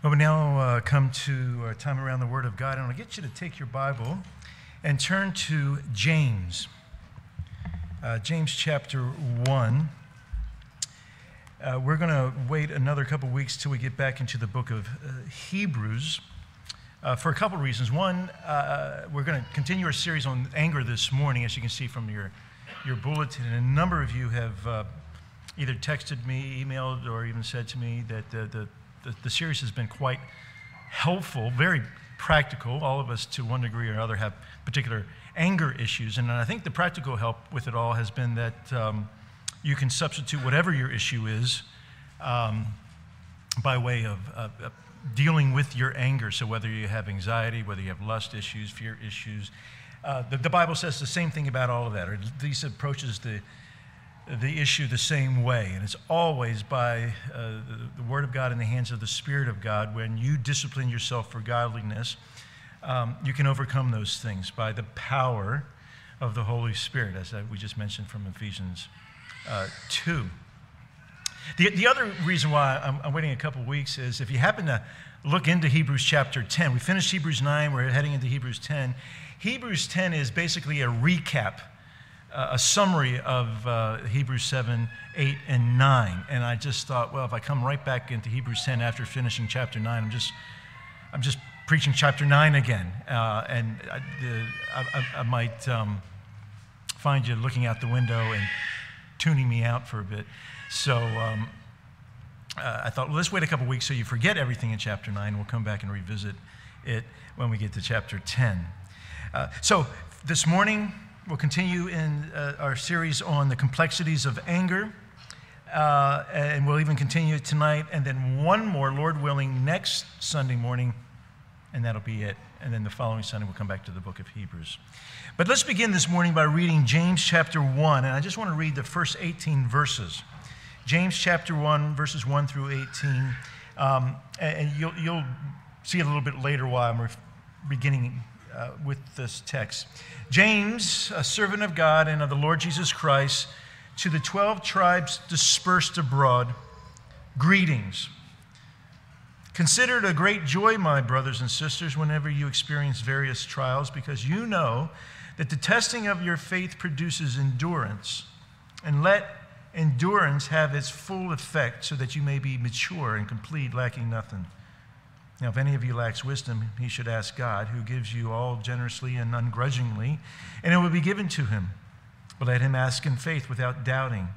Well, we now uh, come to our time around the Word of God. And I'll get you to take your Bible and turn to James. Uh, James chapter 1. Uh, we're going to wait another couple weeks till we get back into the book of uh, Hebrews uh, for a couple reasons. One, uh, we're going to continue our series on anger this morning, as you can see from your, your bulletin. And a number of you have either texted me, emailed, or even said to me that the the, the series has been quite helpful, very practical. All of us, to one degree or another, have particular anger issues. And I think the practical help with it all has been that um, you can substitute whatever your issue is um, by way of uh, uh, dealing with your anger. So, whether you have anxiety, whether you have lust issues, fear issues, uh, the, the, Bible says the same thing about all of that, or at least approaches the the issue the same way. And it's always by uh, the, Word of God in the hands of the Spirit of God. When you discipline yourself for godliness, um, you can overcome those things by the power of the Holy Spirit, as we just mentioned from Ephesians uh, 2. The, the other reason why I'm, I'm waiting a couple weeks is if you happen to look into Hebrews chapter 10, we finished Hebrews 9, we're heading into Hebrews 10. Hebrews 10 is basically a recap a summary of uh, Hebrews 7, 8, and 9. And I just thought, well, if I come right back into Hebrews 10 after finishing chapter 9, I'm just, I'm just preaching chapter 9 again. Uh, and I, I, I might um, find you looking out the window and tuning me out for a bit. So um, uh, I thought, well, let's wait a couple weeks so you forget everything in chapter 9. We'll come back and revisit it when we get to chapter 10. Uh, so this morning, We'll continue in uh, our series on the complexities of anger. Uh, and we'll even continue tonight, and then one more, Lord willing, next Sunday morning, and that'll be it. And then the following Sunday, we'll come back to the book of Hebrews. But let's begin this morning by reading James chapter 1, and I just want to read the first 18 verses. James chapter 1, verses 1 through 18. Um, and you'll, you'll, see a little bit later why I'm beginning uh, with this text. James, a servant of God and of the Lord Jesus Christ, to the 12 tribes dispersed abroad, greetings. Consider it a great joy, my brothers and sisters, whenever you experience various trials, because you know that the testing of your faith produces endurance. And let endurance have its full effect, so that you may be mature and complete, lacking nothing. Now, if any of you lacks wisdom, he should ask God, who gives you all generously and ungrudgingly, and it will be given to him. But let him ask in faith without doubting.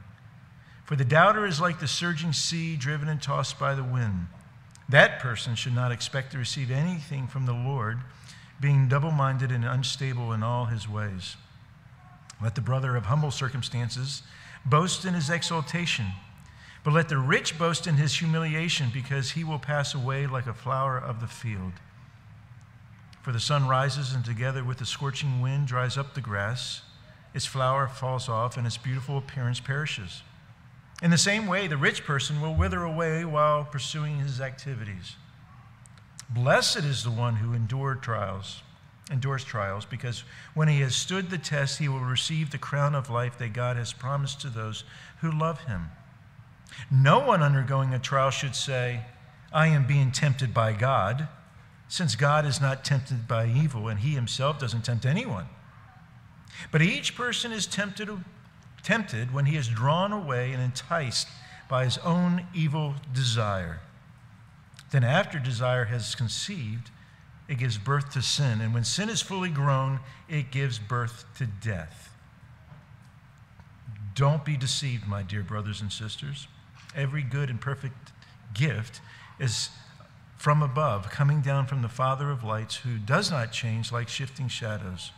For the doubter is like the surging sea driven and tossed by the wind. That person should not expect to receive anything from the Lord, being double minded and unstable in all his ways. Let the brother of humble circumstances boast in his exaltation but let the rich boast in his humiliation, because he will pass away like a flower of the field. For the sun rises, and together with the scorching wind dries up the grass. Its flower falls off, and its beautiful appearance perishes. In the same way, the rich person will wither away while pursuing his activities. Blessed is the one who endured trials, endures trials, because when he has stood the test, he will receive the crown of life that God has promised to those who love him. No one undergoing a trial should say, I am being tempted by God, since God is not tempted by evil and he himself doesn't tempt anyone. But each person is tempted, tempted when he is drawn away and enticed by his own evil desire. Then, after desire has conceived, it gives birth to sin. And when sin is fully grown, it gives birth to death. Don't be deceived, my dear brothers and sisters. Every good and perfect gift is from above, coming down from the Father of lights, who does not change like shifting shadows.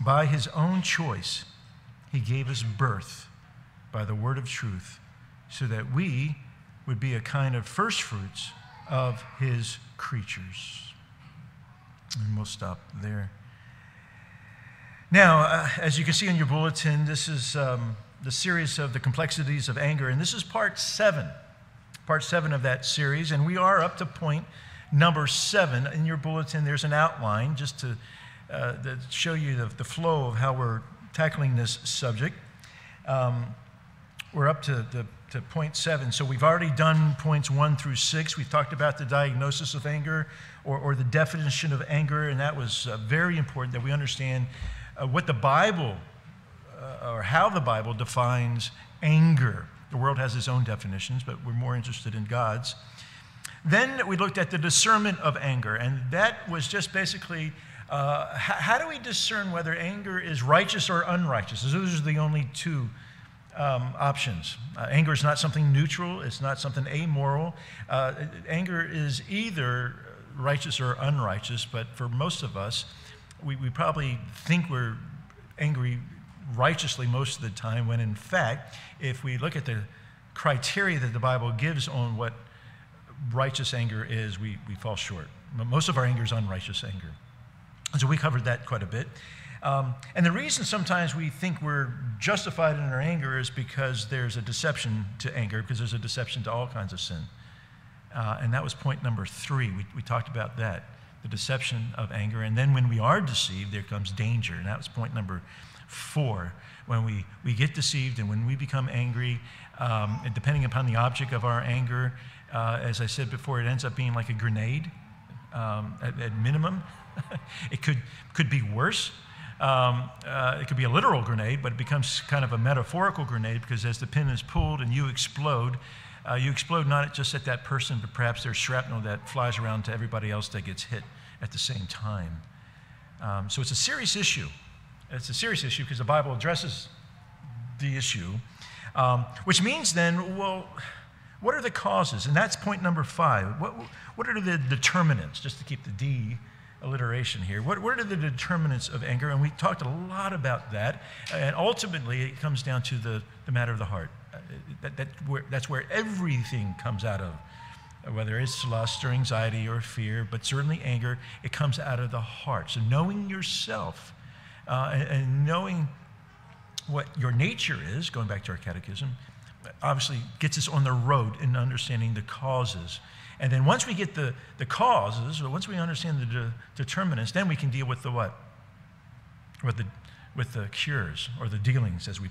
By his own choice, he gave us birth by the word of truth, so that we would be a kind of first fruits of his creatures. And we'll stop there. Now, uh, as you can see in your bulletin, this is. Um, the series of the complexities of anger, and this is part seven, part seven of that series, and we are up to point number seven. In your bulletin, there's an outline just to, uh, show you the, the, flow of how we're tackling this subject. Um, we're up to the to point seven. So we've already done points one through six. We've talked about the diagnosis of anger or, or the definition of anger, and that was uh, very important that we understand uh, what the Bible or how the Bible defines anger. The world has its own definitions, but we're more interested in God's. Then we looked at the discernment of anger, and that was just basically uh, how, how, do we discern whether anger is righteous or unrighteous? Those are the only two um, options. Uh, anger is not something neutral, it's not something amoral. Uh, anger is either righteous or unrighteous, but for most of us, we, we probably think we're angry righteously most of the time, when in fact, if we look at the criteria that the Bible gives on what righteous anger is, we, we fall short. Most of our anger is unrighteous anger. And so we covered that quite a bit. Um, and the reason sometimes we think we're justified in our anger is because there's a deception to anger, because there's a deception to all kinds of sin. Uh, and that was point number three. We, we talked about that the deception of anger. And then when we are deceived, there comes danger. And that was point number four. When we, we get deceived and when we become angry, um, depending upon the object of our anger, uh, as I said before, it ends up being like a grenade um, at, at minimum. it could, could be worse. Um, uh, it could be a literal grenade, but it becomes kind of a metaphorical grenade because as the pin is pulled and you explode, uh, you explode not just at that person, but perhaps there's shrapnel that flies around to everybody else that gets hit at the same time. Um, so it's a serious issue. It's a serious issue because the Bible addresses the issue, um, which means then, well, what are the causes? And that's point number five. What, what are the determinants, just to keep the D alliteration here. What, what are the determinants of anger? And we talked a lot about that. And ultimately, it comes down to the, the matter of the heart. Uh, that, that where, that's where everything comes out of, whether it's lust or anxiety or fear, but certainly anger, it comes out of the heart. So knowing yourself uh, and, and knowing what your nature is, going back to our catechism, obviously gets us on the road in understanding the causes and then once we get the, the causes, or once we understand the de- determinants, then we can deal with the what? With the, with the cures or the dealings, as we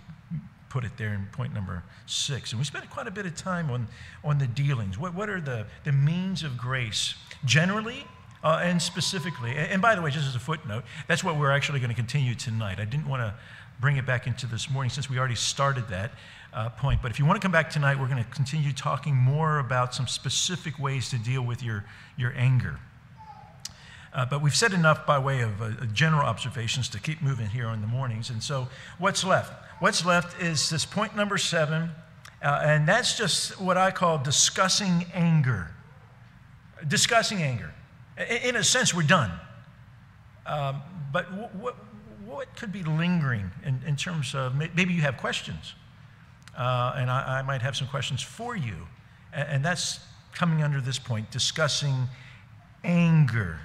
put it there in point number six. And we spent quite a bit of time on, on the dealings. What, what are the, the means of grace generally uh, and specifically? And, by the way, just as a footnote, that's what we're actually going to continue tonight. I didn't want to bring it back into this morning since we already started that uh, point. But if you want to come back tonight, we're going to continue talking more about some specific ways to deal with your, your anger. Uh, but we've said enough by way of uh, general observations to keep moving here in the mornings. And so, what's left? What's left is this point number seven, uh, and that's just what I call discussing anger. Discussing anger. In, a sense, we're done. Um, but what, what could be lingering in, in terms of maybe you have questions? uh, and I, I, might have some questions for you. And, and that's coming under this point discussing anger.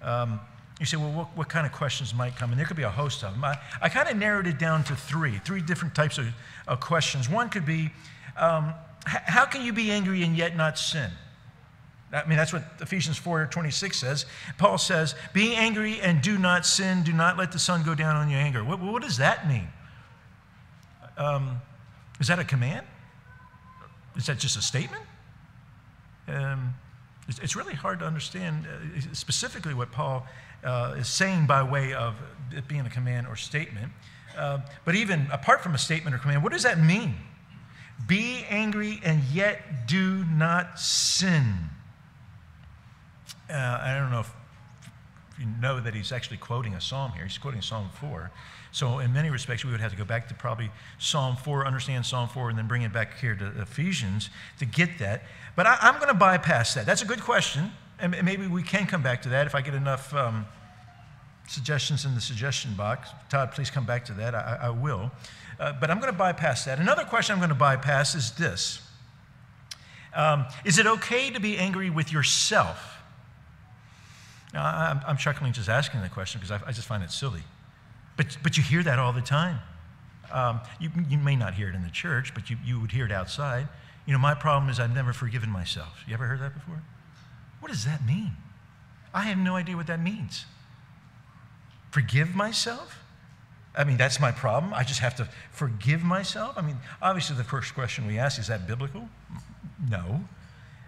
Um, you say, well, what, what, kind of questions might come? And there could be a host of them. I, I kind of narrowed it down to three, three different types of, of questions. One could be, um, how can you be angry and yet not sin? I mean, that's what Ephesians 4 26 says. Paul says, Be angry and do not sin. Do not let the sun go down on your anger. What, what does that mean? Um, is that a command? Is that just a statement? Um, it's, it's, really hard to understand uh, specifically what Paul uh, is saying by way of it being a command or statement. Uh, but even apart from a statement or command, what does that mean? Be angry and yet do not sin. Uh, I don't know if you know that he's actually quoting a psalm here. He's quoting Psalm 4. So, in many respects, we would have to go back to probably Psalm 4, understand Psalm 4, and then bring it back here to Ephesians to get that. But I, am going to bypass that. That's a good question. And maybe we can come back to that if I get enough um, suggestions in the suggestion box. Todd, please come back to that. I, I will. Uh, but I'm going to bypass that. Another question I'm going to bypass is this um, Is it okay to be angry with yourself? Now, I'm, I'm chuckling just asking the question because I, I just find it silly. But, but you hear that all the time. Um, you, you may not hear it in the church, but you, you would hear it outside. You know, my problem is I've never forgiven myself. You ever heard that before? What does that mean? I have no idea what that means. Forgive myself? I mean, that's my problem. I just have to forgive myself. I mean, obviously, the first question we ask is that biblical? No.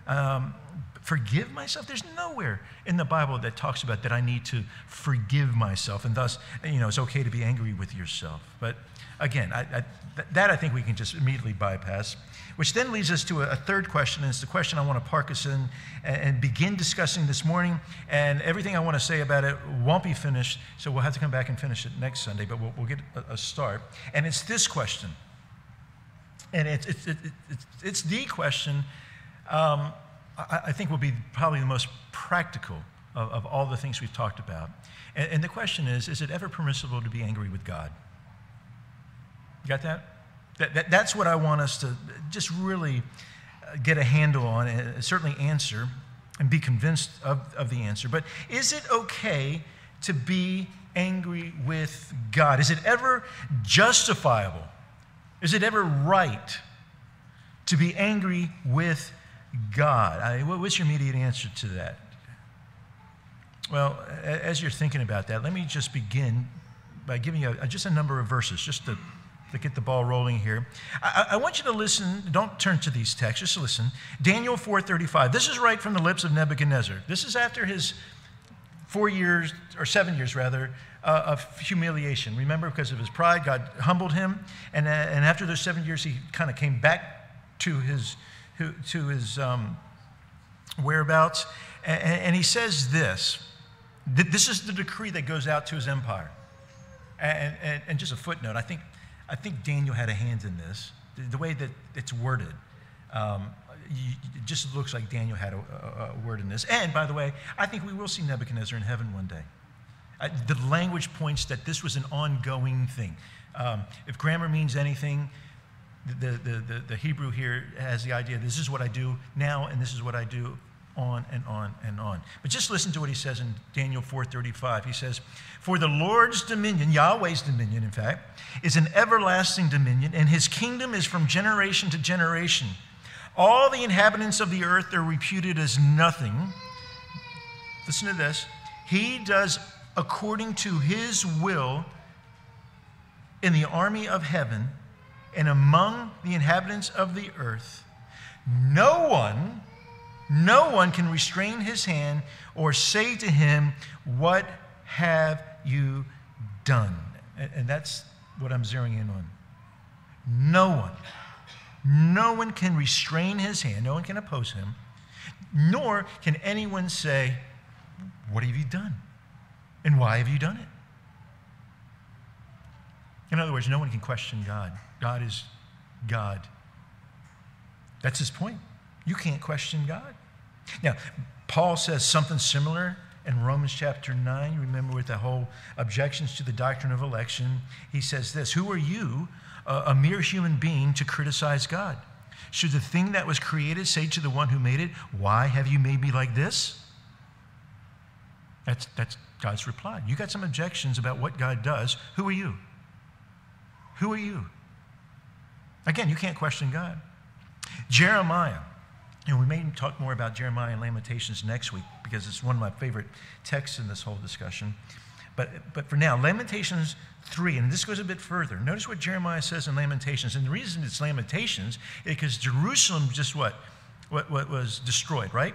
Um, forgive myself? There's nowhere in the Bible that talks about that I need to forgive myself, and thus, you know, it's okay to be angry with yourself. But again, I, I, that I think we can just immediately bypass. Which then leads us to a, a third question, and it's the question I want to park us in and, and, begin discussing this morning. And everything I want to say about it won't be finished, so we'll have to come back and finish it next Sunday, but we'll, we'll get a, a, start. And it's this question. And it's, it's, it, it's, it's the question um, I, I, think will be probably the most practical of, of all the things we've talked about. And, and the question is is it ever permissible to be angry with God? You got that? that, that? That's what I want us to just really uh, get a handle on and certainly answer and be convinced of, of the answer. But is it okay to be angry with God? Is it ever justifiable? Is it ever right to be angry with God? I what's your immediate answer to that? Well, as you're thinking about that, let me just begin by giving you a, just a number of verses, just to to get the ball rolling here. I, I, want you to listen. Don't turn to these texts. Just listen. Daniel 4:35. This is right from the lips of Nebuchadnezzar. This is after his four years or seven years rather uh, of humiliation. Remember, because of his pride, God humbled him, and uh, and after those seven years, he kind of came back to his to his um, whereabouts, and, and he says this. This is the decree that goes out to his empire. And, and, and, just a footnote, I think I think Daniel had a hand in this. The, the way that it's worded, um, you, it just looks like Daniel had a, a, a, word in this. And by the way, I think we will see Nebuchadnezzar in heaven one day. The language points that this was an ongoing thing. Um, if grammar means anything, the, the, the, the Hebrew here has the idea this is what I do now, and this is what I do on and on and on. But just listen to what he says in Daniel 4:35. He says, "For the Lord's dominion, Yahweh's dominion, in fact, is an everlasting dominion, and his kingdom is from generation to generation. All the inhabitants of the earth are reputed as nothing." Listen to this. He does according to his will in the army of heaven and among the inhabitants of the earth. No one no one can restrain his hand or say to him, What have you done? And that's what I'm zeroing in on. No one. No one can restrain his hand, no one can oppose him, nor can anyone say, What have you done? And why have you done it? In other words, no one can question God. God is God. That's his point. You can't question God. Now, Paul says something similar in Romans chapter 9. Remember, with the whole objections to the doctrine of election, he says this Who are you, a mere human being, to criticize God? Should the thing that was created say to the one who made it, Why have you made me like this? That's, that's God's reply. You got some objections about what God does. Who are you? Who are you? Again, you can't question God. Jeremiah and we may talk more about Jeremiah and Lamentations next week because it's one of my favorite texts in this whole discussion. But, but for now, Lamentations 3, and this goes a bit further. Notice what Jeremiah says in Lamentations. And the reason it's Lamentations is because Jerusalem just what? What, what was destroyed, right?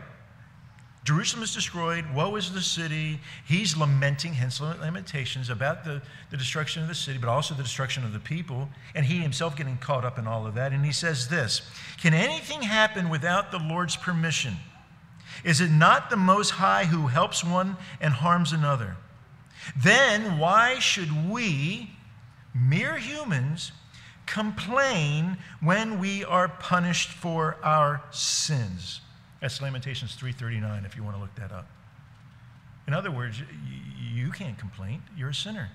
Jerusalem is destroyed. Woe is the city. He's lamenting, hence lamentations, about the, the destruction of the city, but also the destruction of the people, and he himself getting caught up in all of that. And he says this Can anything happen without the Lord's permission? Is it not the Most High who helps one and harms another? Then why should we, mere humans, complain when we are punished for our sins? That's Lamentations 3:39 if you want to look that up. In other words, you can't complain. You're a sinner.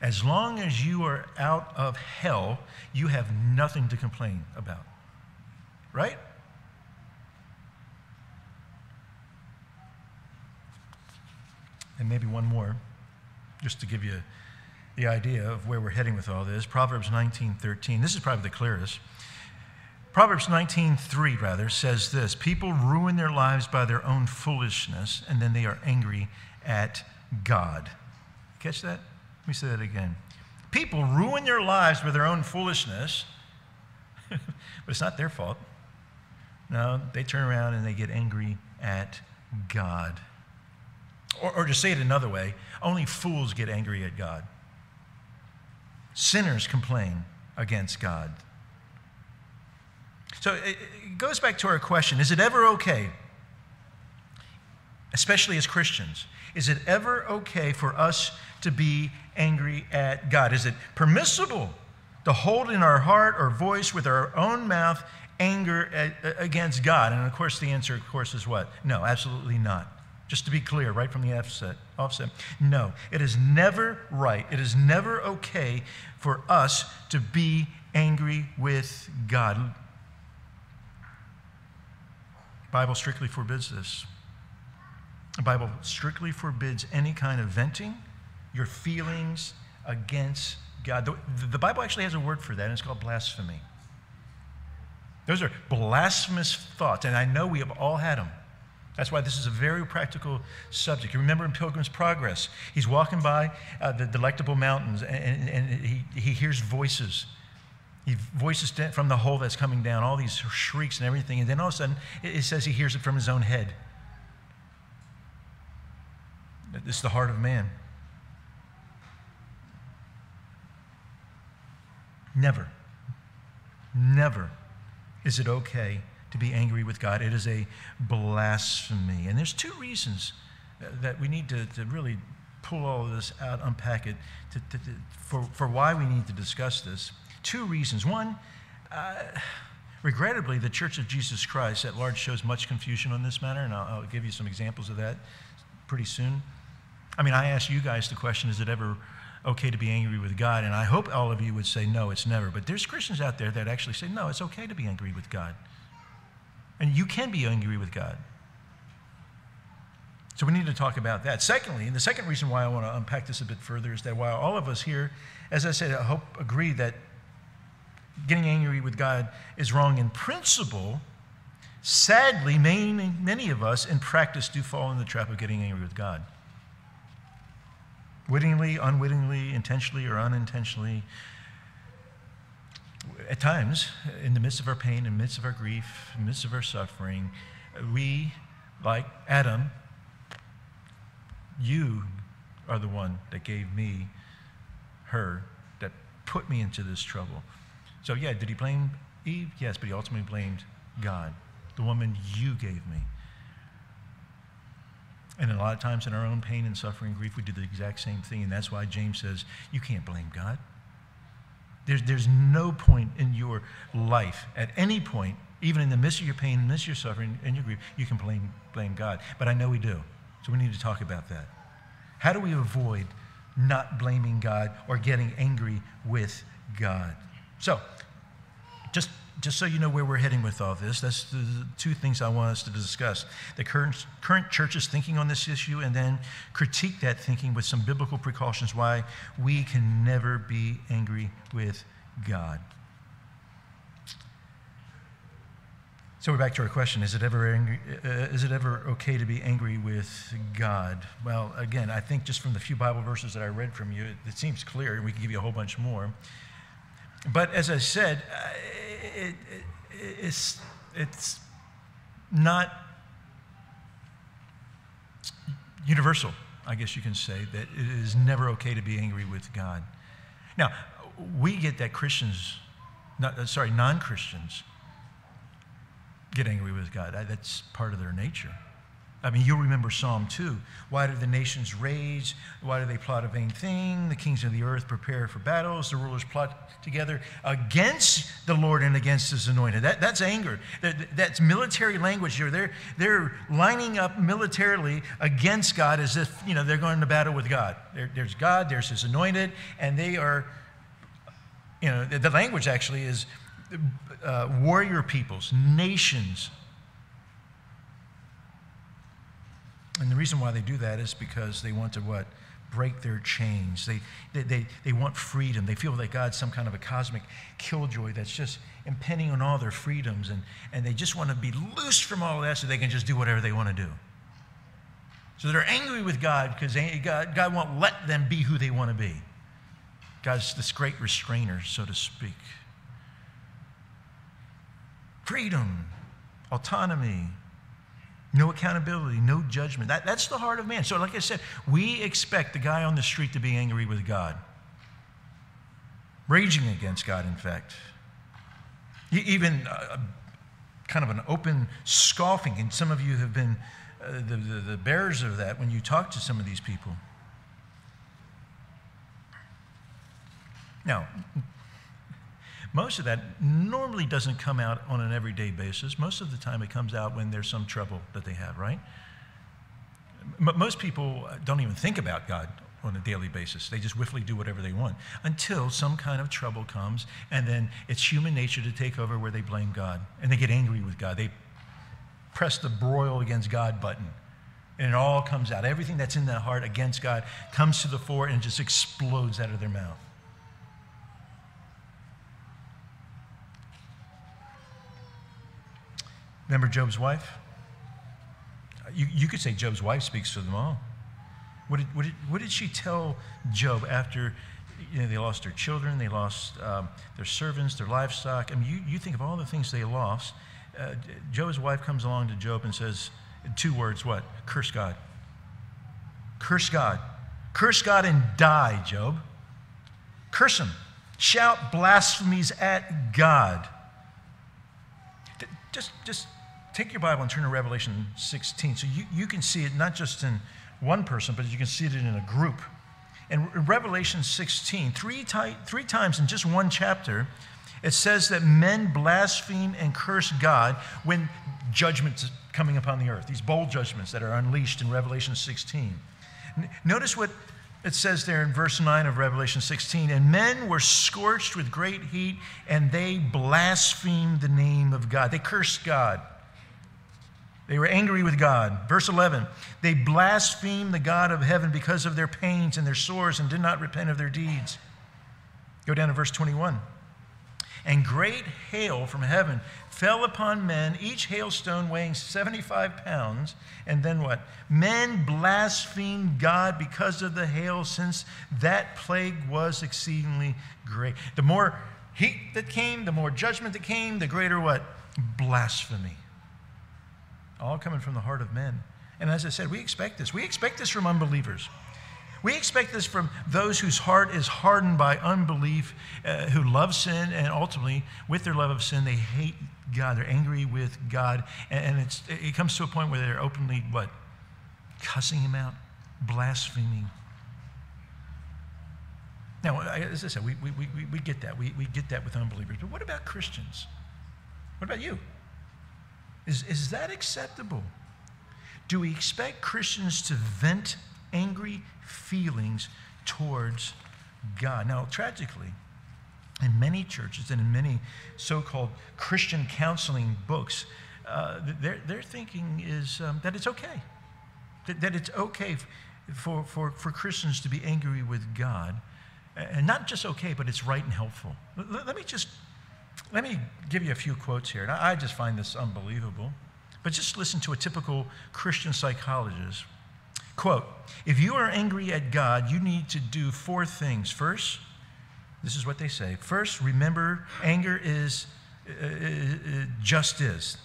As long as you are out of hell, you have nothing to complain about. Right? And maybe one more, just to give you the idea of where we're heading with all this. Proverbs 19:13. This is probably the clearest. Proverbs 19:3 rather says this, people ruin their lives by their own foolishness and then they are angry at God. Catch that? Let me say that again. People ruin their lives with their own foolishness, but it's not their fault. No, they turn around and they get angry at God. Or, or to say it another way, only fools get angry at God. Sinners complain against God. So it, goes back to our question is it ever okay, especially as Christians, is it ever okay for us to be angry at God? Is it permissible to hold in our heart or voice with our own mouth anger at, against God? And of course, the answer, of course, is what? No, absolutely not. Just to be clear, right from the offset, offset, no, it is never right. It is never okay for us to be angry with God. Bible strictly forbids this. The Bible strictly forbids any kind of venting your feelings against God. The, the Bible actually has a word for that, and it's called blasphemy. Those are blasphemous thoughts, and I know we have all had them. That's why this is a very practical subject. You remember in Pilgrim's Progress, he's walking by uh, the delectable mountains and, and, and he, he hears voices. He voices from the hole that's coming down, all these shrieks and everything. And then all of a sudden, it says he hears it from his own head. Is the heart of man. Never, never is it okay to be angry with God. It is a blasphemy. And there's two reasons that we need to, to really pull all of this out, unpack it, to, to, for, for why we need to discuss this. Two reasons. One, uh, regrettably, the Church of Jesus Christ at large shows much confusion on this matter, and I'll, I'll give you some examples of that pretty soon. I mean, I asked you guys the question is it ever okay to be angry with God? And I hope all of you would say, no, it's never. But there's Christians out there that actually say, no, it's okay to be angry with God. And you can be angry with God. So we need to talk about that. Secondly, and the second reason why I want to unpack this a bit further is that while all of us here, as I said, I hope agree that getting angry with God is wrong in principle, sadly, many, many of us in practice do fall in the trap of getting angry with God. Wittingly, unwittingly, intentionally, or unintentionally, at times, in the midst of our pain, in the midst of our grief, in the midst of our suffering, we, like Adam, you are the one that gave me her, that put me into this trouble. So, yeah, did he blame Eve? Yes, but he ultimately blamed God, the woman you gave me. And a lot of times in our own pain and suffering grief, we do the exact same thing. And that's why James says, you can't blame God. There's, there's no point in your life, at any point, even in the midst of your pain, in the midst of your suffering, and your grief, you can blame, blame God. But I know we do. So we need to talk about that. How do we avoid not blaming God or getting angry with God? So, just, just so you know where we're heading with all this, that's the two things I want us to discuss. The current, current church's thinking on this issue, and then critique that thinking with some biblical precautions why we can never be angry with God. So we're back to our question: Is it ever angry, uh, is it ever okay to be angry with God? Well, again, I think just from the few Bible verses that I read from you, it, it seems clear, and we can give you a whole bunch more. But as I said, uh, it, it, it's it's not universal. I guess you can say that it is never okay to be angry with God. Now, we get that Christians, not, uh, sorry, non Christians, get angry with God. That's part of their nature. I mean, you'll remember Psalm 2. Why do the nations rage? Why do they plot a vain thing? The kings of the earth prepare for battles. The rulers plot together against the Lord and against his anointed. That, that's anger. That, that's military language. They're, they're lining up militarily against God as if, you know, they're going to battle with God. There, there's God, there's his anointed, and they are, you know, the, the language actually is uh, warrior peoples, nations. And the reason why they do that is because they want to what? Break their chains. They, they, they, they want freedom. They feel that God's some kind of a cosmic killjoy that's just impending on all their freedoms. And, and they just want to be loose from all that so they can just do whatever they want to do. So they're angry with God because God, God won't let them be who they want to be. God's this great restrainer, so to speak. Freedom, autonomy, no accountability, no judgment. That, that's the heart of man. So, like I said, we expect the guy on the street to be angry with God, raging against God, in fact. Even uh, kind of an open scoffing, and some of you have been uh, the, the, the bearers of that when you talk to some of these people. Now, most of that normally doesn't come out on an everyday basis. Most of the time, it comes out when there's some trouble that they have, right? M- most people don't even think about God on a daily basis. They just whiffly do whatever they want until some kind of trouble comes, and then it's human nature to take over where they blame God and they get angry with God. They press the broil against God button, and it all comes out. Everything that's in their heart against God comes to the fore and just explodes out of their mouth. Remember Job's wife? You, you could say Job's wife speaks for them all. What did, what did, what did she tell Job after you know, they lost their children, they lost um, their servants, their livestock? I mean, you, you think of all the things they lost. Uh, Job's wife comes along to Job and says, two words, what? Curse God. Curse God. Curse God and die, Job. Curse him. Shout blasphemies at God. Just, just take your Bible and turn to Revelation 16 so you, you can see it not just in one person, but you can see it in a group. And in Revelation 16, three, ty- three times in just one chapter, it says that men blaspheme and curse God when judgment's coming upon the earth, these bowl judgments that are unleashed in Revelation 16. N- notice what it says there in verse 9 of Revelation 16 and men were scorched with great heat, and they blasphemed the name of God. They cursed God. They were angry with God. Verse 11, they blasphemed the God of heaven because of their pains and their sores and did not repent of their deeds. Go down to verse 21. And great hail from heaven fell upon men, each hailstone weighing 75 pounds. And then what? Men blasphemed God because of the hail, since that plague was exceedingly great. The more heat that came, the more judgment that came, the greater what? Blasphemy all coming from the heart of men. And as I said, we expect this. We expect this from unbelievers. We expect this from those whose heart is hardened by unbelief, uh, who love sin, and ultimately, with their love of sin, they hate God. They're angry with God. And, and it comes to a point where they're openly, what? Cussing Him out, blaspheming. Now, as I said, we, we, we, we get that. We, we get that with unbelievers. But what about Christians? What about you? Is, is that acceptable? Do we expect Christians to vent angry feelings towards God? Now, tragically, in many churches and in many so called Christian counseling books, uh, their, their thinking is um, that it's okay. That, that it's okay for, for, for Christians to be angry with God. And not just okay, but it's right and helpful. Let, let me just let me give you a few quotes here. And I just find this unbelievable. But just listen to a typical Christian psychologist. Quote If you are angry at God, you need to do four things. First, this is what they say. First, remember anger is uh, uh, uh just is.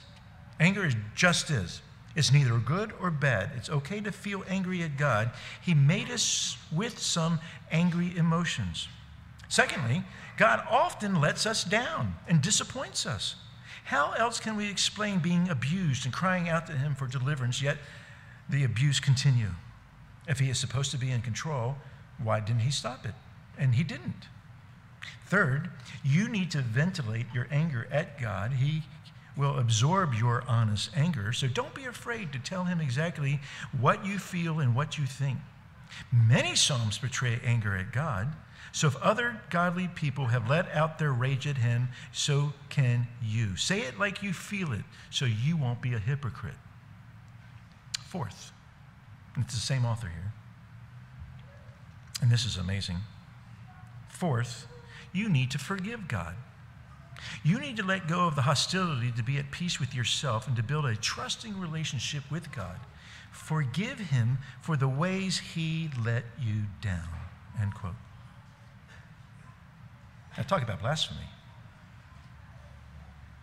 Anger is just is. It's neither good or bad. It's okay to feel angry at God. He made us with some angry emotions. Secondly, God often lets us down and disappoints us. How else can we explain being abused and crying out to Him for deliverance, yet the abuse continue? If He is supposed to be in control, why didn't He stop it? And He didn't. Third, you need to ventilate your anger at God. He will absorb your honest anger, so don't be afraid to tell Him exactly what you feel and what you think. Many Psalms portray anger at God. So if other godly people have let out their rage at him, so can you. Say it like you feel it, so you won't be a hypocrite. Fourth, it's the same author here, and this is amazing. Fourth, you need to forgive God. You need to let go of the hostility to be at peace with yourself and to build a trusting relationship with God. Forgive him for the ways he let you down. End quote. Now, talk about blasphemy.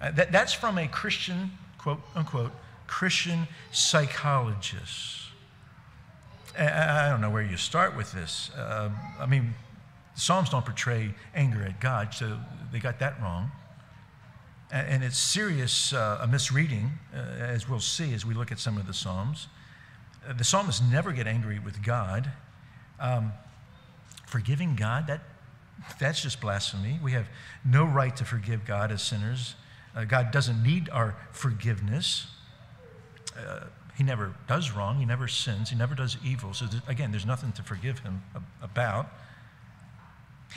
Uh, that, that's from a Christian, quote unquote, Christian psychologist. I, don't know where you start with this. Uh, I mean, the Psalms don't portray anger at God, so they got that wrong. And, and it's serious, uh, a misreading, uh, as we'll see as we look at some of the Psalms. Uh, the psalmists never get angry with God. Um, forgiving God, that, that's just blasphemy. We have no right to forgive God as sinners. Uh, God doesn't need our forgiveness. Uh, he never does wrong. He never sins. He never does evil. So, th- again, there's nothing to forgive him about.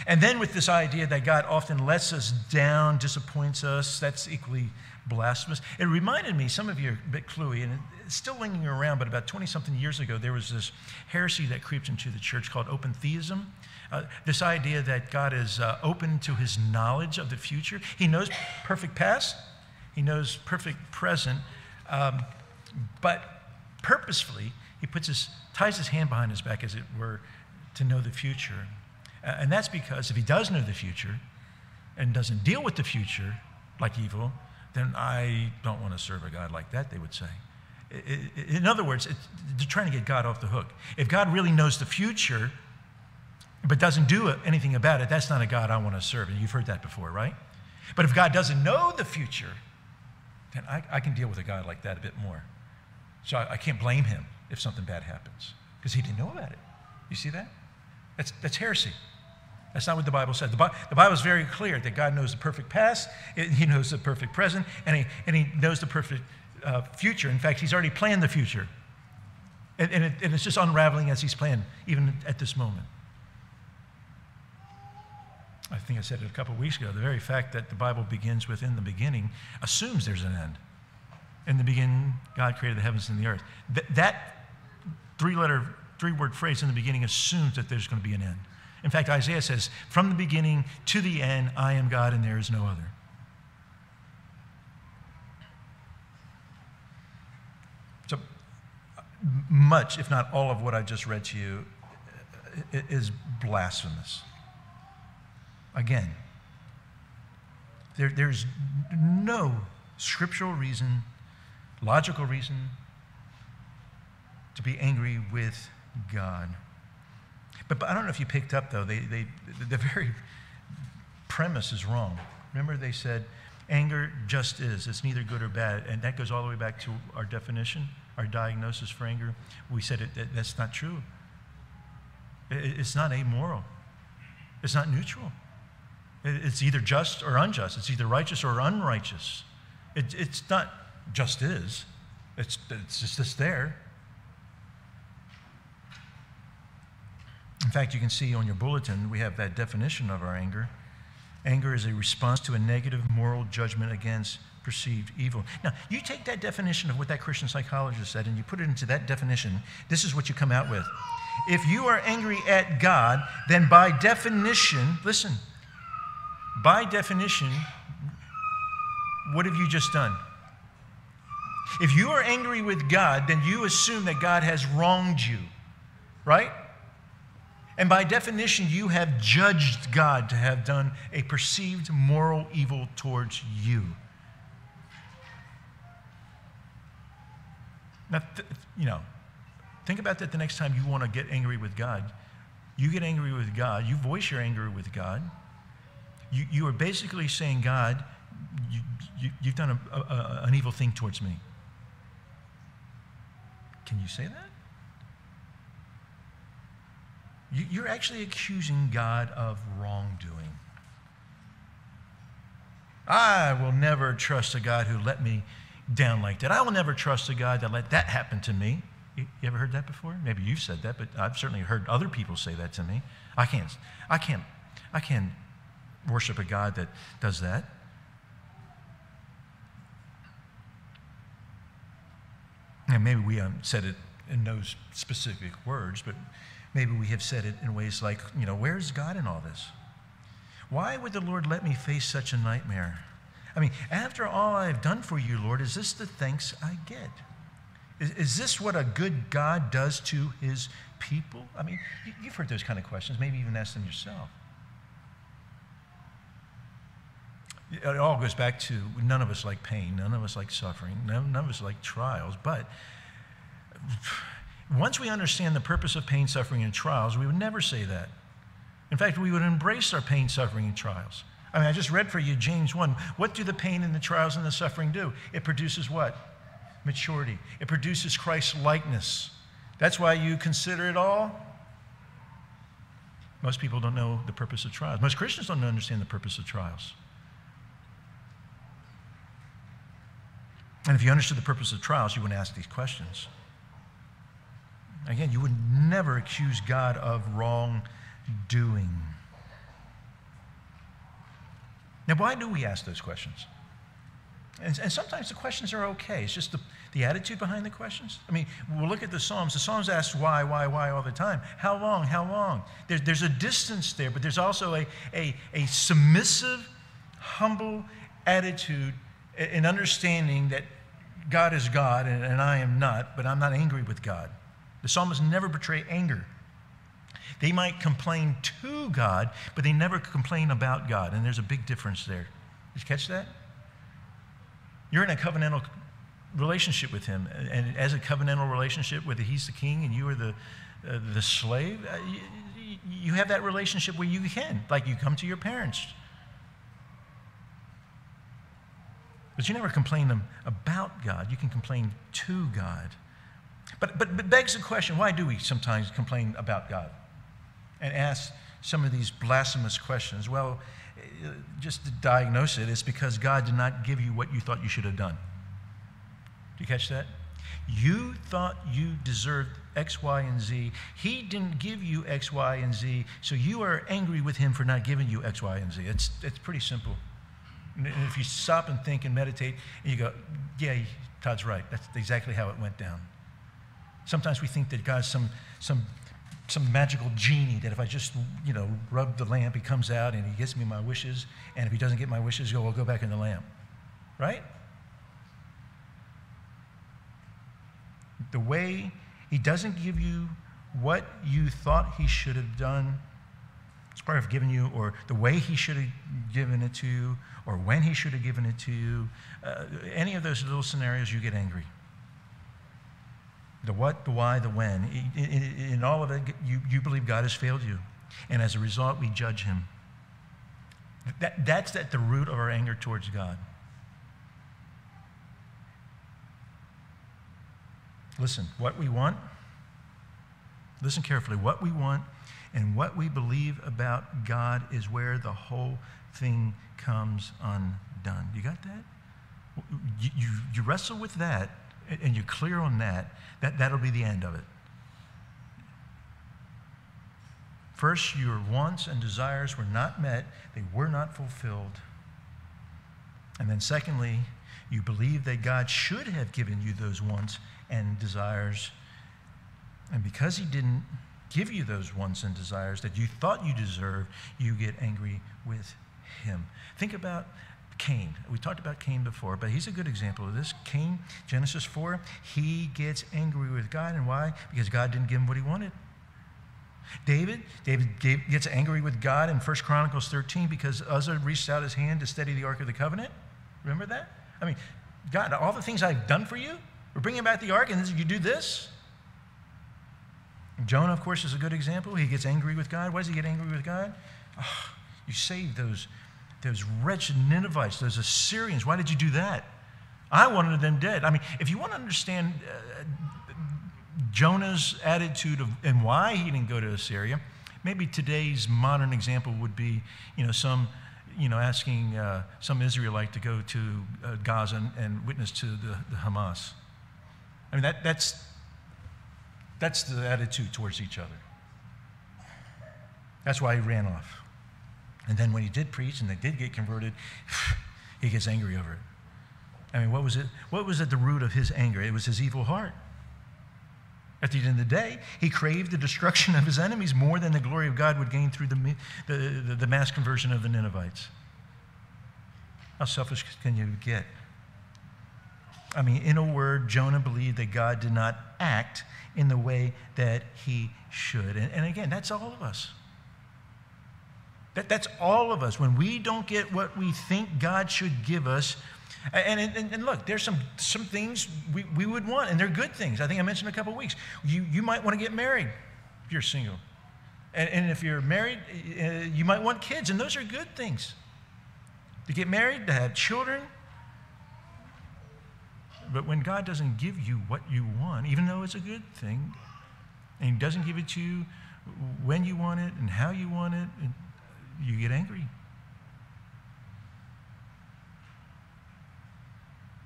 And then with this idea that God often lets us down, disappoints us, that's equally blasphemous. It reminded me, some of you are a bit cluey, and it's still lingering around, but about 20 something years ago, there was this heresy that creeps into the church called open theism. Uh, this idea that God is uh, open to his knowledge of the future. He knows perfect past, he knows perfect present, um, but purposefully, he puts his, ties his hand behind his back, as it were, to know the future. Uh, and that's because if he does know the future and doesn't deal with the future like evil, then I don't want to serve a God like that, they would say. In other words, they're trying to get God off the hook. If God really knows the future, but doesn't do anything about it, that's not a God I want to serve. And you've heard that before, right? But if God doesn't know the future, then I, I can deal with a God like that a bit more. So I, I can't blame him if something bad happens because he didn't know about it. You see that? That's, that's heresy. That's not what the Bible says. The, Bi- the Bible is very clear that God knows the perfect past, He knows the perfect present, and He, and he knows the perfect uh, future. In fact, He's already planned the future. And, and, it, and it's just unraveling as He's planned, even at this moment. I think I said it a couple of weeks ago. The very fact that the Bible begins with in the beginning assumes there's an end. In the beginning, God created the heavens and the earth. Th- that three letter, three word phrase in the beginning assumes that there's going to be an end. In fact, Isaiah says, From the beginning to the end, I am God and there is no other. So, much, if not all of what I just read to you, is blasphemous. Again, there, there's no scriptural reason, logical reason to be angry with God. But, but I don't know if you picked up, though, they, they, the very premise is wrong. Remember, they said, anger just is. It's neither good or bad. And that goes all the way back to our definition, our diagnosis for anger. We said it, that, that's not true. It, it's not amoral, it's not neutral. It, it's either just or unjust, it's either righteous or unrighteous. It, it's not just is, it's, it's just, just there. In fact, you can see on your bulletin, we have that definition of our anger. Anger is a response to a negative moral judgment against perceived evil. Now, you take that definition of what that Christian psychologist said and you put it into that definition, this is what you come out with. If you are angry at God, then by definition, listen, by definition, what have you just done? If you are angry with God, then you assume that God has wronged you, right? And by definition, you have judged God to have done a perceived moral evil towards you. Now, th- you know, think about that the next time you want to get angry with God. You get angry with God, you voice your anger with God. You, you are basically saying, God, you, you, you've done a, a, an evil thing towards me. Can you say that? You, you're actually accusing God of wrongdoing. I will never trust a God who let me down like that. I will never trust a God that let that happen to me. You ever heard that before? Maybe you've said that, but I've certainly heard other people say that to me. I can't, I can't, I can't worship a God that does that. And maybe we um, said it in those specific words, but Maybe we have said it in ways like, you know, where's God in all this? Why would the Lord let me face such a nightmare? I mean, after all I've done for you, Lord, is this the thanks I get? Is, is this what a good God does to his people? I mean, you've heard those kind of questions, maybe even asked them yourself. It all goes back to none of us like pain, none of us like suffering, none, none of us like trials. But once we understand the purpose of pain, suffering, and trials, we would never say that. In fact, we would embrace our pain, suffering, and trials. I mean, I just read for you James 1. What do the pain and the trials and the suffering do? It produces what? Maturity. It produces Christ's likeness. That's why you consider it all. Most people don't know the purpose of trials. Most Christians don't understand the purpose of trials. And if you understood the purpose of trials, you wouldn't ask these questions. Again, you would never accuse God of wrongdoing. Now, why do we ask those questions? And, and, sometimes the questions are okay. It's just the, the attitude behind the questions. I mean, we'll look at the Psalms. The Psalms ask why, why, why all the time. How long, how long? There, there's a distance there, but there's also a, a, a submissive, humble attitude in understanding that God is God and, and I am not, but I'm not angry with God. The psalmists never betray anger. They might complain to God, but they never complain about God. And there's a big difference there. Did you catch that? You're in a covenantal relationship with Him. And as a covenantal relationship, whether He's the king and you are the, uh, the slave, uh, you, you have that relationship where you can. Like you come to your parents. But you never complain them about God. You can complain to God. But, but, but begs the question why do we sometimes complain about God and ask some of these blasphemous questions? Well, uh, just to diagnose it, it's because God did not give you what you thought you should have done. Do you catch that? You thought you deserved X, Y, and Z. He didn't give you X, Y, and Z, so you are angry with him for not giving you X, Y, and Z. It's, it's pretty simple. And if you stop and think and meditate, and you go, yeah, Todd's right. That's exactly how it went down. Sometimes we think that God's some, some, some magical genie that if I just, you know, rub the lamp, he comes out and he gives me my wishes. And if he doesn't get my wishes, go, well, go back in the lamp. Right? The way he doesn't give you what you thought he should have done, or have given you, or the way he should have given it to you, or when he should have given it to you. Uh, any of those little scenarios, you get angry the what, the why, the when. In, in, in, all of it, you, you believe God has failed you. And as a result, we judge him. That, that's at the root of our anger towards God. Listen, what we want, listen carefully, what we want and what we believe about God is where the whole thing comes undone. You got that? You, you, you wrestle with that and you're clear on that, that that'll be the end of it. First, your wants and desires were not met, they were not fulfilled. And then, secondly, you believe that God should have given you those wants and desires. And because He didn't give you those wants and desires that you thought you deserved, you get angry with Him. Think about Cain. We talked about Cain before, but he's a good example of this. Cain, Genesis 4, he gets angry with God. And why? Because God didn't give him what he wanted. David, David gets angry with God in 1 Chronicles 13 because Uzzah reached out his hand to steady the Ark of the Covenant. Remember that? I mean, God, all the things I've done for you, we're bringing back the Ark, and you do this? Jonah, of course, is a good example. He gets angry with God. Why does he get angry with God? Oh, you saved those those wretched Ninevites, those Assyrians. Why did you do that? I wanted them dead. I mean, if you want to understand uh, Jonah's attitude of, and why he didn't go to Assyria, maybe today's modern example would be, you know, some, you know, asking uh, some Israelite to go to uh, Gaza and, and, witness to the, the Hamas. I mean, that, that's, that's the attitude towards each other. That's why he ran off. And then when he did preach and they did get converted, he gets angry over it. I mean, what was it? What was at the root of his anger? It was his evil heart. At the end of the day, he craved the destruction of his enemies more than the glory of God would gain through the, the, the, the mass conversion of the Ninevites. How selfish can you get? I mean, in a word, Jonah believed that God did not act in the way that he should. And, and again, that's all of us. That, that's all of us. When we don't get what we think God should give us, and, and, and, look, there's some, some things we, we would want, and they're good things. I think I mentioned a couple weeks. You, you might want to get married if you're single. And, and if you're married, uh, you might want kids, and those are good things. To get married, to have children. But when God doesn't give you what you want, even though it's a good thing, and He doesn't give it to you when you want it and how you want it, you get angry.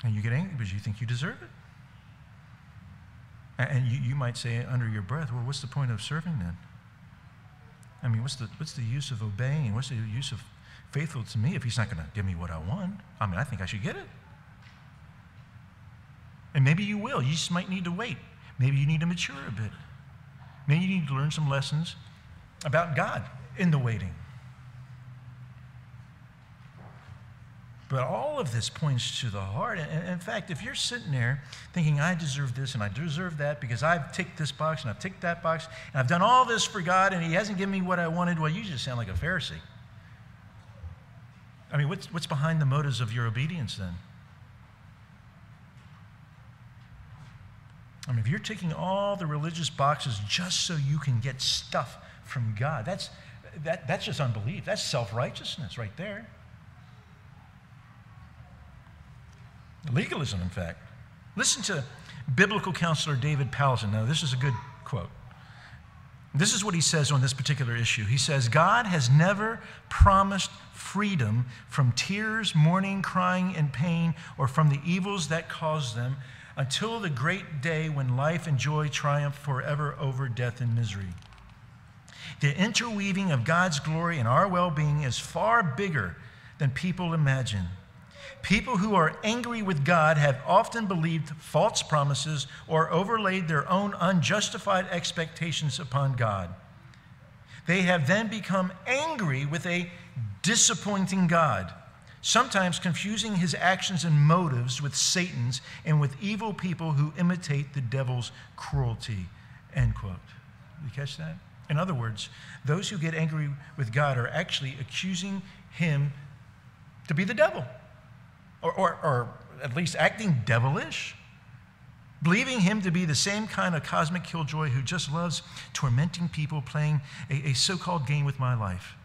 And you get angry because you think you deserve it. And you, you might say under your breath, well, what's the point of serving then? I mean, what's the, what's the use of obeying? What's the use of faithful to me if he's not going to give me what I want? I mean, I think I should get it. And maybe you will. You just might need to wait. Maybe you need to mature a bit. Maybe you need to learn some lessons about God in the waiting. But all of this points to the heart. And in fact, if you're sitting there thinking, I deserve this and I deserve that because I've ticked this box and I've ticked that box and I've done all this for God and He hasn't given me what I wanted, well, you just sound like a Pharisee. I mean, what's, what's behind the motives of your obedience then? I mean, if you're ticking all the religious boxes just so you can get stuff from God, that's, that, that's just unbelief. That's self righteousness right there. Legalism, in fact. Listen to biblical counselor David Powlison. Now, this is a good quote. This is what he says on this particular issue. He says, God has never promised freedom from tears, mourning, crying, and pain, or from the evils that cause them until the great day when life and joy triumph forever over death and misery. The interweaving of God's glory and our well being is far bigger than people imagine. People who are angry with God have often believed false promises or overlaid their own unjustified expectations upon God. They have then become angry with a disappointing God, sometimes confusing his actions and motives with Satan's and with evil people who imitate the devil's cruelty. End quote. You catch that? In other words, those who get angry with God are actually accusing him to be the devil or, or, or at least acting devilish, believing him to be the same kind of cosmic killjoy who just loves tormenting people, playing a, a so called game with my life.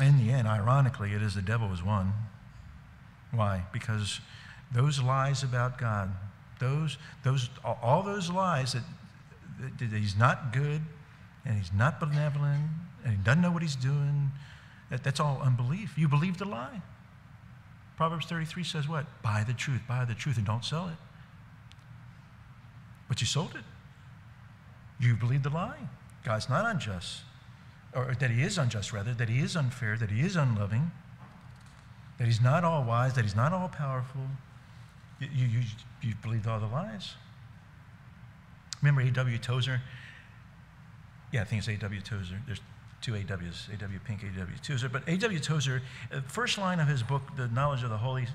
In the end, ironically, it is the devil who's won. Why? Because those lies about God, those, those, all those lies that, that he's not good and he's not benevolent and he doesn't know what he's doing that, that's all unbelief. You believe the lie. Proverbs 33 says what? Buy the truth, buy the truth, and don't sell it. But you sold it. You believe the lie. God's not unjust, or that He is unjust, rather, that He is unfair, that He is unloving, that He's not all wise, that He's not all powerful. You, you, you believed all the lies. Remember A.W. Tozer? Yeah, I think it's A.W. Tozer. There's two AWs, AW Pink, AW Tozer. But A.W. Tozer, the first line of his book, The Knowledge of the Holy,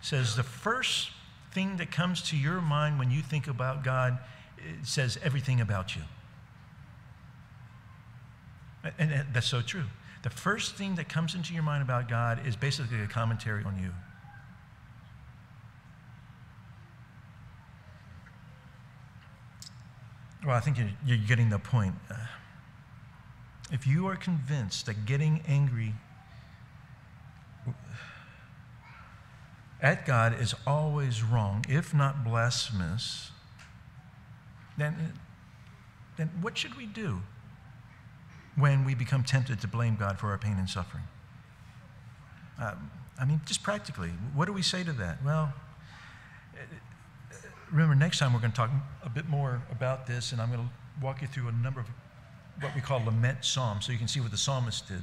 says the first thing that comes to your mind when you think about God says everything about you. And that's so true. The first thing that comes into your mind about God is basically a commentary on you. Well, I think you're, getting the point. Uh, if you are convinced that getting angry at God is always wrong, if not blasphemous, then, then what should we do when we become tempted to blame God for our pain and suffering? Um, I mean, just practically, what do we say to that? Well, remember, next time we're going to talk a bit more about this, and I'm going to walk you through a number of what we call lament psalms so you can see what the psalmist did.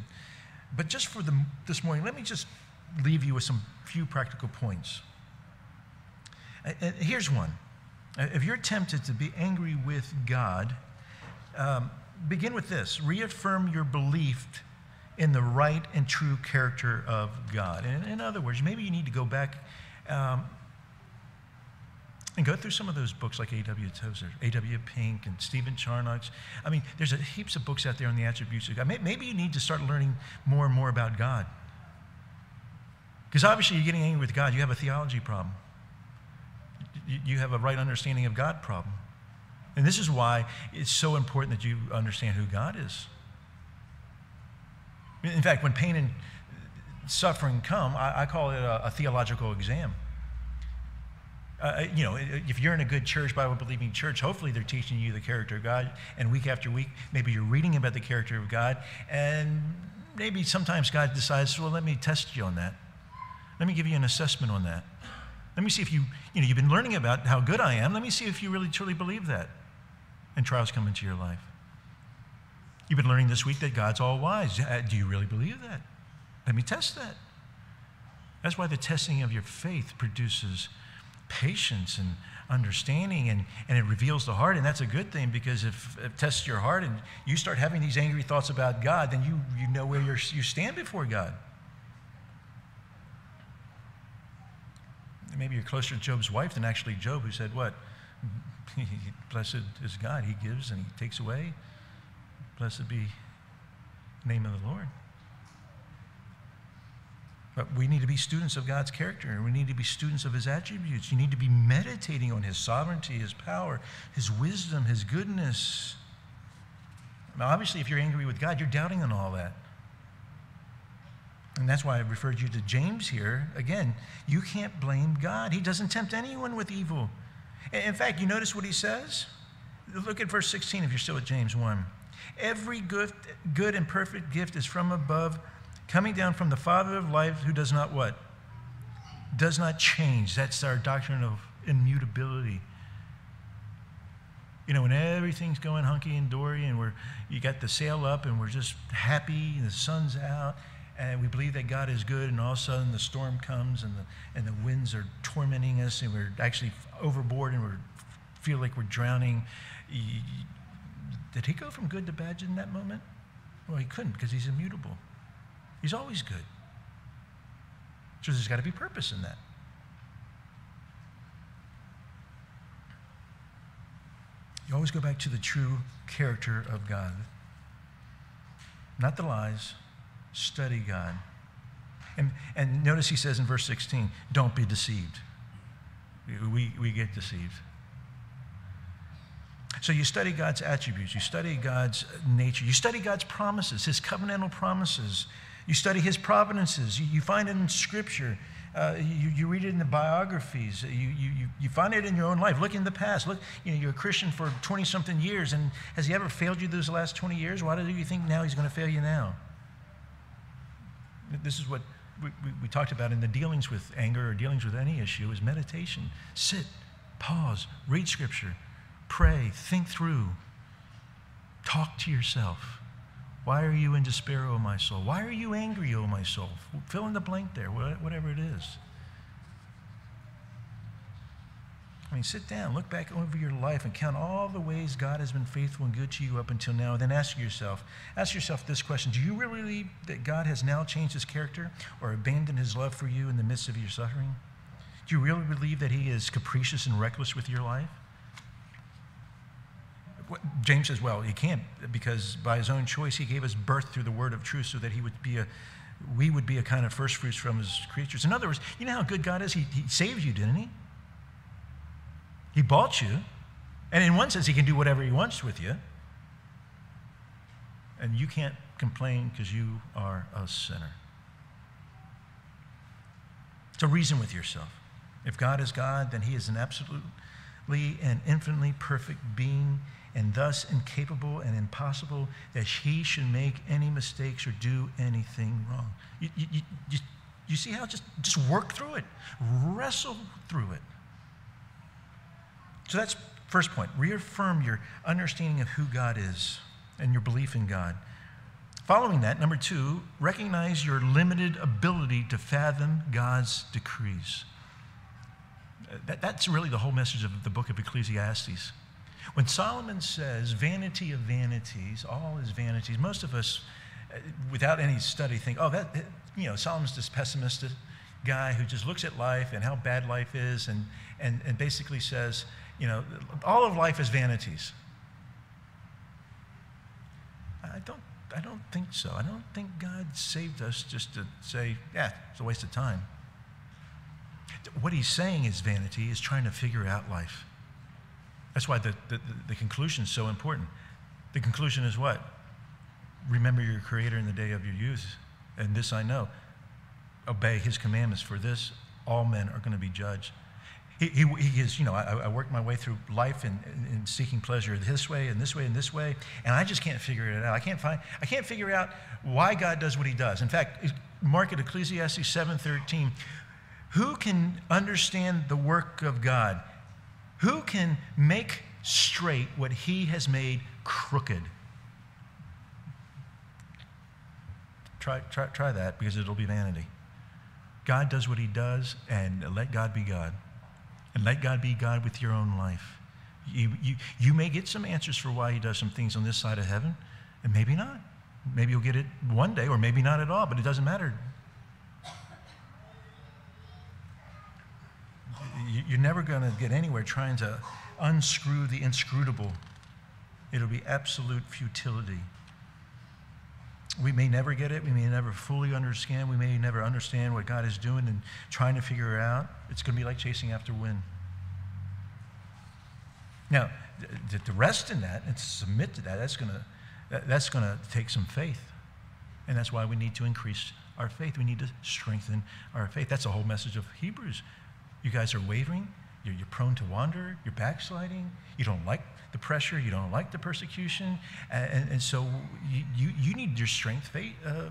But just for the, this morning, let me just leave you with some few practical points. here's one. If you're tempted to be angry with God, um, begin with this reaffirm your belief in the right and true character of God. And in other words, maybe you need to go back um, And go through some of those books like A.W. Tozer, A.W. Pink, and Stephen Charnock's. I mean, there's a, heaps of books out there on the attributes of God. Maybe you need to start learning more and more about God. Because obviously, you're getting angry with God. You have a theology problem, you have a right understanding of God problem. And this is why it's so important that you understand who God is. In fact, when pain and suffering come, I, I call it a, a theological exam. Uh, uh you know, if you're in a good church, Bible believing church, hopefully they're teaching you the character of God. And week after week, maybe you're reading about the character of God. And maybe sometimes God decides, well, let me test you on that. Let me give you an assessment on that. Let me see if you, you know, you've been learning about how good I am. Let me see if you really truly believe that. And trials come into your life. You've been learning this week that God's all wise. Uh, do you really believe that? Let me test that. That's why the testing of your faith produces patience and understanding and, and it reveals the heart. And that's a good thing because if it tests your heart and you start having these angry thoughts about God, then you, you know where you stand before God. Maybe you're closer to Job's wife than actually Job, who said, What? Blessed is God. He gives and he takes away. Blessed be the name of the Lord. But we need to be students of God's character, and we need to be students of His attributes. You need to be meditating on His sovereignty, His power, His wisdom, His goodness. Now, obviously, if you're angry with God, you're doubting on all that. And that's why I referred you to James here. Again, you can't blame God. He doesn't tempt anyone with evil. In fact, you notice what he says? Look at verse 16 if you're still at James 1. Every good, good and perfect gift is from above, coming down from the Father of life, who does not what? Does not change. That's our doctrine of immutability. You know, when everything's going hunky and dory, and we're you got the sail up, and we're just happy, and the sun's out, and we believe that God is good, and all of a sudden the storm comes, and the and the winds are tormenting us, and we're actually overboard, and we feel like we're drowning. Did he go from good to bad in that moment? Well, he couldn't because he's immutable. He's always good. So there's got to be purpose in that. You always go back to the true character of God. Not the lies. Study God. And, and notice he says in verse 16, don't be deceived. We, we get deceived. So you study God's attributes, you study God's nature, you study God's promises, His covenantal promises, you study His providences, you, you find it in Scripture. Uh, you, you, read it in the biographies. You, you, you find it in your own life. Look in the past. Look, you know, you're a Christian for 20 something years, and has he ever failed you those last 20 years? Why do you think now he's going to fail you now? This is what we, we, we talked about in the dealings with anger or dealings with any issue is meditation. Sit, pause, read scripture, Pray, think through, talk to yourself. Why are you in despair, O my soul? Why are you angry, O my soul? Fill in the blank there, whatever it is. Mean, sit down, look back over your life, and count all the ways God has been faithful and good to you up until now. Then ask yourself, ask yourself this question: Do you really believe that God has now changed His character or abandoned His love for you in the midst of your suffering? Do you really believe that He is capricious and reckless with your life? James says, well, he can't because by his own choice he gave us birth through the word of truth so that he would be a, we would be a kind of first fruits from his creatures. In other words, you know how good God is? He, he saved you, didn't he? He bought you. And in one sense, he can do whatever he wants with you. And you can't complain because you are a sinner. So reason with yourself. If God is God, then he is an absolutely and infinitely perfect being and thus incapable and impossible that he should make any mistakes or do anything wrong. You, you, you, you see how just, just work through it, wrestle through it. So that's first point. Reaffirm your understanding of who God is and your belief in God. Following that, number two, recognize your limited ability to fathom God's decrees. That, that's really the whole message of the book of Ecclesiastes. When Solomon says, vanity of vanities, all is vanities, most of us, uh, without any study, think, oh, that, you know, Solomon's just pessimistic. guy who just looks at life and how bad life is and, and, and basically says, you know, all of life is vanities. I don't, I don't think so. I don't think God saved us just to say, yeah, it's a waste of time. What he's saying is vanity, is trying to figure out life. That's why the, the, the conclusion is so important. The conclusion is what? Remember your Creator in the day of your youth. And this I know obey his commandments, for this all men are going to be judged. He, he, he is, you know, I, I worked my way through life in, seeking pleasure this way and this way and this way, and I just can't figure it out. I can't find, I can't figure out why God does what he does. In fact, mark it Ecclesiastes 7.13, who can understand the work of God? Who can make straight what he has made crooked? Try, try, try that because it'll be vanity. God does what he does, and let God be God. And let God be God with your own life. You, you, you may get some answers for why he does some things on this side of heaven, and maybe not. Maybe you'll get it one day, or maybe not at all, but it doesn't matter. You're never going to get anywhere trying to unscrew the inscrutable. It'll be absolute futility. We may never get it. We may never fully understand. We may never understand what God is doing and trying to figure it out. It's going to be like chasing after wind. Now, to rest in that and submit to that, that's going to, that's going to take some faith. And that's why we need to increase our faith. We need to strengthen our faith. That's the whole message of Hebrews. You guys are wavering. You're, you're prone to wander. You're backsliding. You don't like the pressure, you don't like the persecution, and, and so you, you, you, need your strength, faith, uh,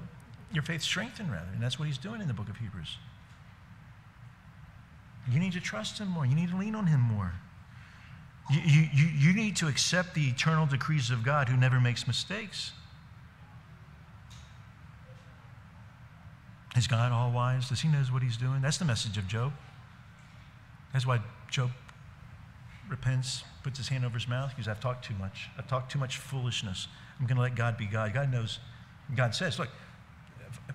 your faith strengthened rather, and that's what he's doing in the book of Hebrews. You need to trust him more. You need to lean on him more. You, you, you need to accept the eternal decrees of God who never makes mistakes. Is God all wise? Does he knows what he's doing? That's the message of Job. That's why Job repents, puts his hand over his mouth because I've talked too much. I've talked too much foolishness. I'm going to let God be God. God knows, God says, look,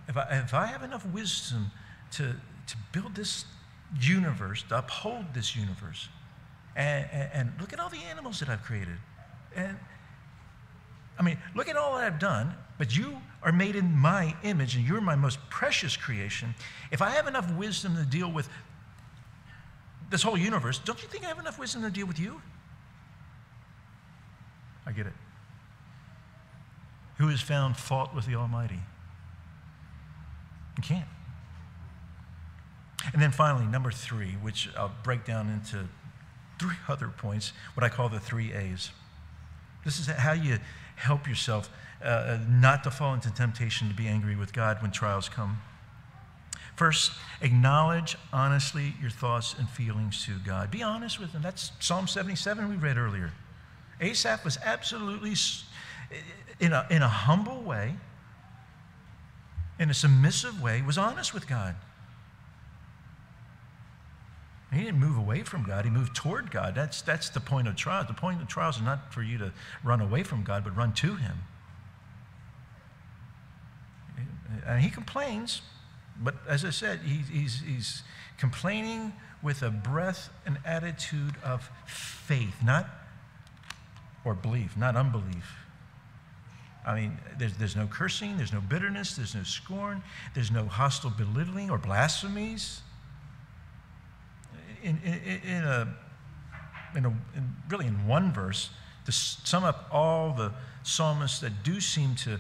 if I, if I have enough wisdom to, to build this universe, to uphold this universe, and, and, and look at all the animals that I've created. And I mean, look at all that I've done, but you are made in my image and you're my most precious creation. If I have enough wisdom to deal with this whole universe, don't you think I have enough wisdom to deal with you? I get it. Who has found fault with the Almighty? You can't. And then finally, number three, which I'll break down into three other points, what I call the three A's. This is how you help yourself uh, not to fall into temptation to be angry with God when trials come. First, acknowledge honestly your thoughts and feelings to God. Be honest with Him. That's Psalm 77 we read earlier. Asaph was absolutely, in a, in a humble way, in a submissive way, was honest with God. He didn't move away from God, he moved toward God. That's, that's the point of trials. The point of trials is not for you to run away from God, but run to Him. And he complains, but as I said, he, he's, he's complaining with a breath and attitude of faith, not or belief, not unbelief. I mean, there's, there's no cursing, there's no bitterness, there's no scorn, there's no hostile belittling or blasphemies. In, in, in a, in a in really in one verse, to sum up all the psalmists that do seem to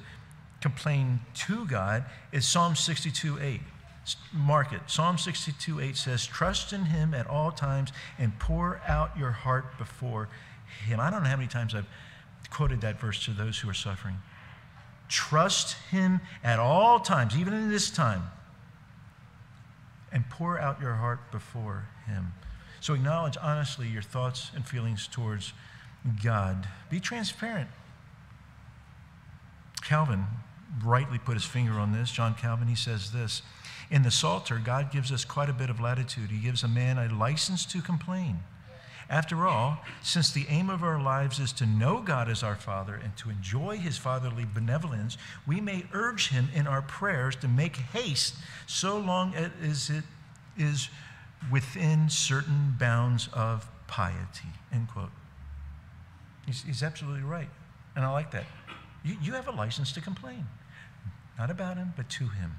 complain to God is Psalm 62 8. Mark it. Psalm 62 8 says, Trust in him at all times and pour out your heart before him. I don't know how many times I've quoted that verse to those who are suffering. Trust him at all times, even in this time, and pour out your heart before him. So acknowledge honestly your thoughts and feelings towards God. Be transparent. Calvin rightly put his finger on this. John Calvin, he says this In the Psalter, God gives us quite a bit of latitude. He gives a man a license to complain. After all, since the aim of our lives is to know God as our Father and to enjoy His fatherly benevolence, we may urge Him in our prayers to make haste so long as it is within certain bounds of piety, end quote. He's, he's absolutely right. And I like that. You, you have a license to complain, not about him, but to him.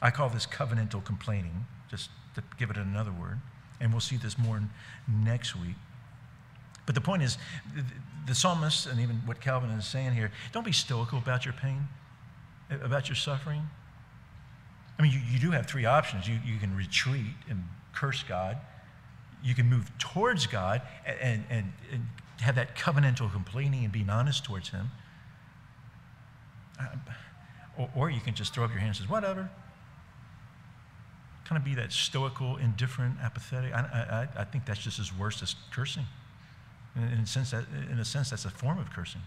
I call this covenantal complaining, just to give it another word. And we'll see this more next week. But the point is, the psalmist, and even what Calvin is saying here, don't be stoical about your pain, about your suffering. I mean, you, you do have three options. You, you can retreat and curse God, you can move towards God and, and, and have that covenantal complaining and being honest towards Him. Or, or you can just throw up your hands and say, whatever. Kind of be that stoical, indifferent, apathetic. I, I, I think that's just as worse as cursing. In, in, a sense, that, in a sense, that's a form of cursing.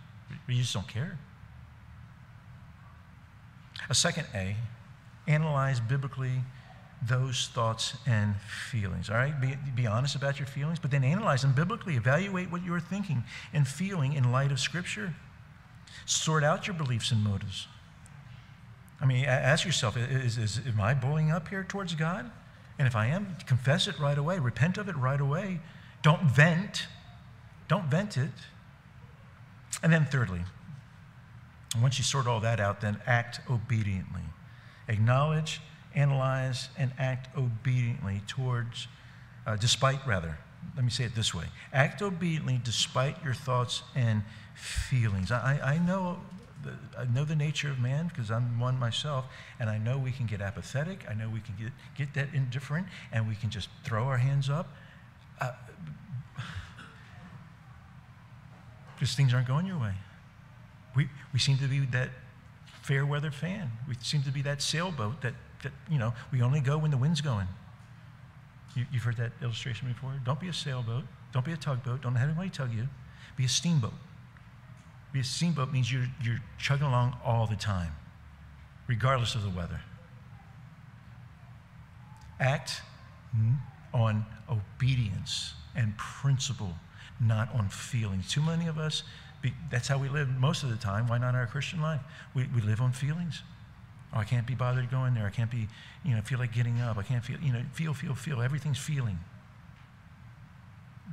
You just don't care. A second A, analyze biblically those thoughts and feelings. All right? Be, be honest about your feelings, but then analyze them biblically. Evaluate what you're thinking and feeling in light of Scripture. Sort out your beliefs and motives. I mean, ask yourself is, is, am I bullying up here towards God? And if I am, confess it right away, repent of it right away. Don't vent. Don't vent it. And then, thirdly, once you sort all that out, then act obediently. Acknowledge analyze, and act obediently towards, uh, despite rather, let me say it this way act obediently despite your thoughts and feelings. I, I know. I know the nature of man because I'm one myself, and I know we can get apathetic. I know we can get, get that indifferent, and we can just throw our hands up. Uh, because things aren't going your way. We, we seem to be that fair weather fan. We seem to be that sailboat that that, you know, we only go when the wind's going. You, have heard that illustration before? Don't be a sailboat. Don't be a tugboat. Don't have anybody tug you. Be a steamboat. Be a steamboat means you're, you're chugging along all the time, regardless of the weather. Act on obedience and principle, not on feelings. Too many of us, that's how we live most of the time. Why not our Christian life? We, we live on feelings. Oh, I can't be bothered going there. I can't be, you know, feel like getting up. I can't feel, you know, feel, feel, feel. Everything's feeling.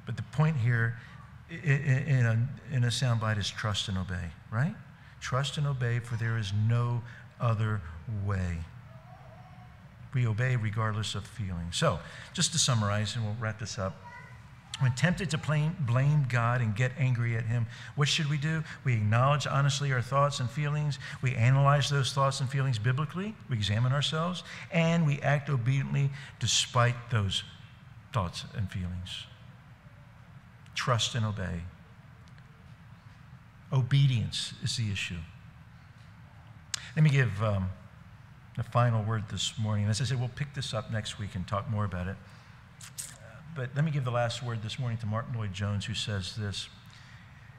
But the point here in a, in a soundbite is trust and obey, right? Trust and obey, for there is no other way. We obey regardless of feeling. So, just to summarize, and we'll wrap this up. When tempted to blame God and get angry at Him, what should we do? We acknowledge honestly our thoughts and feelings. We analyze those thoughts and feelings biblically. We examine ourselves. And we act obediently despite those thoughts and feelings. Trust and obey. Obedience is the issue. Let me give um, the final word this morning. As I said, we'll pick this up next week and talk more about it. But let me give the last word this morning to Martyn Lloyd-Jones, who says this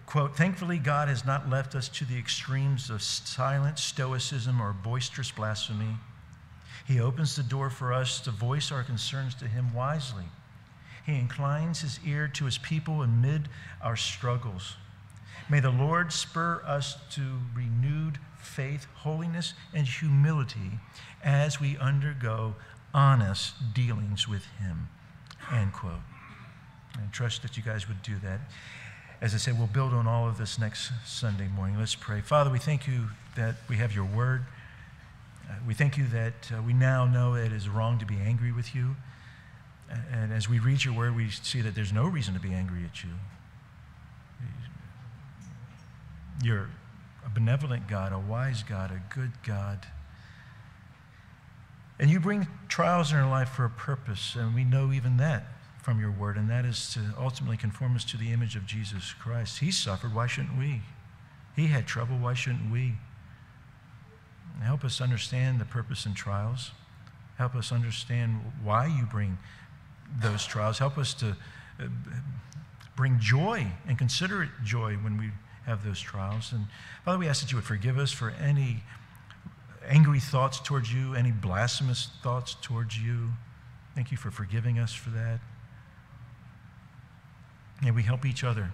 quote, Thankfully, God has not left us to the extremes of silent stoicism or boisterous blasphemy. He opens the door for us to voice our concerns to Him wisely. He inclines His ear to His people amid our struggles. May the Lord spur us to renewed faith, holiness, and humility as we undergo honest dealings with Him. End quote. And trust that you guys would do that. As I said, we'll build on all of this next Sunday morning. Let's pray. Father, we thank you that we have your word. Uh, we thank you that uh, we now know it is wrong to be angry with you. And as we read your word, we see that there's no reason to be angry at you. You're a benevolent God, a wise God, a good God. And you bring trials in our life for a purpose, and we know even that from your word, and that is to ultimately conform us to the image of Jesus Christ. He suffered, why shouldn't we? He had trouble, why shouldn't we? Help us understand the purpose in trials. Help us understand why you bring those trials. Help us to uh, bring joy and consider it joy when we have those trials. And Father, we ask that you would forgive us for any angry thoughts towards you, any blasphemous thoughts towards you. Thank you for forgiving us for that. May we help each other.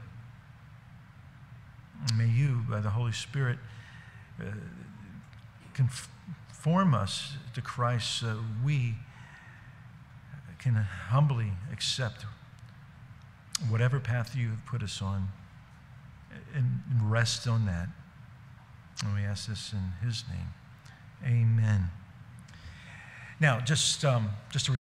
May you, by the Holy Spirit, uh, conform us to Christ so we can humbly accept whatever path you have put us on and rest on that. And we ask this in his name. Amen. Now, just, um, just a